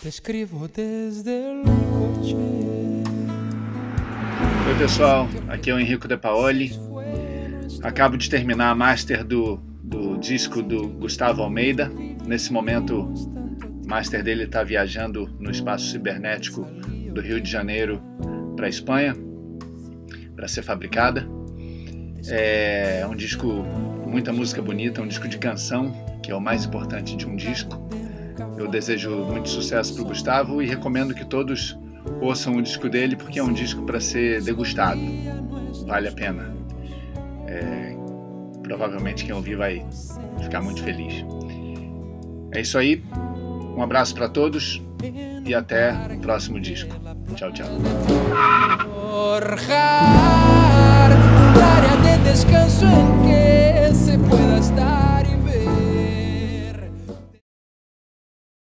Te escribo desde. Oi pessoal, aqui é o Henrico De Paoli. Acabo de terminar a master do, do disco do Gustavo Almeida. Nesse momento, o master dele está viajando no espaço cibernético do Rio de Janeiro para a Espanha para ser fabricada. É um disco muita música bonita, um disco de canção, que é o mais importante de um disco. Eu desejo muito sucesso para o Gustavo e recomendo que todos ouçam o disco dele porque é um disco para ser degustado. Vale a pena. É, provavelmente quem ouvir vai ficar muito feliz. É isso aí. Um abraço para todos e até o próximo disco. Tchau, tchau. Descanso